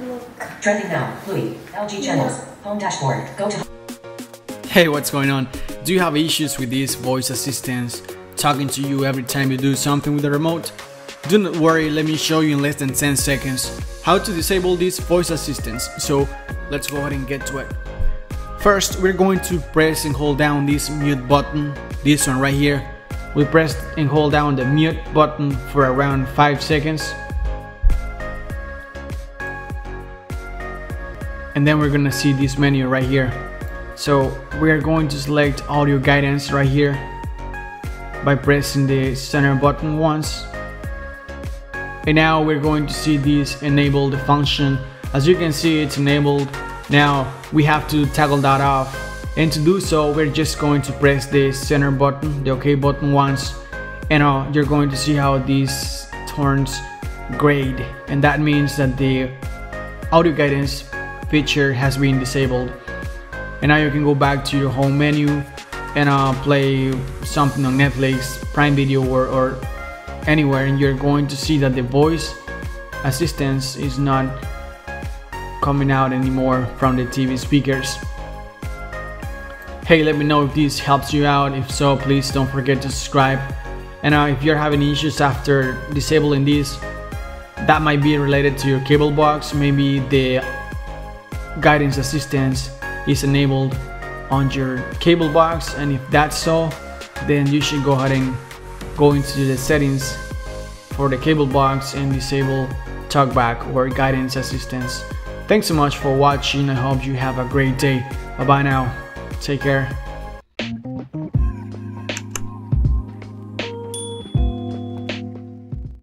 look. Trending now. Louis. LG channels. Home dashboard. Go to Hey, what's going on? Do you have issues with these voice assistants talking to you every time you do something with the remote? Do not worry, let me show you in less than 10 seconds how to disable these voice assistants. So let's go ahead and get to it. First, we're going to press and hold down this mute button, this one right here. We press and hold down the mute button for around 5 seconds. And then we're gonna see this menu right here. So we are going to select audio guidance right here by pressing the center button once. And now we're going to see this enable the function. As you can see, it's enabled. Now we have to toggle that off. And to do so, we're just going to press the center button, the OK button once. And uh, you're going to see how this turns grayed. And that means that the audio guidance feature has been disabled and now you can go back to your home menu and uh, play something on Netflix, Prime Video or, or anywhere and you're going to see that the voice assistance is not coming out anymore from the TV speakers. Hey, let me know if this helps you out. If so, please don't forget to subscribe. And uh, if you're having issues after disabling this, that might be related to your cable box, maybe the guidance assistance is enabled on your cable box and if that's so then you should go ahead and go into the settings for the cable box and disable talkback or guidance assistance. Thanks so much for watching. I hope you have a great day. Bye bye now. Take care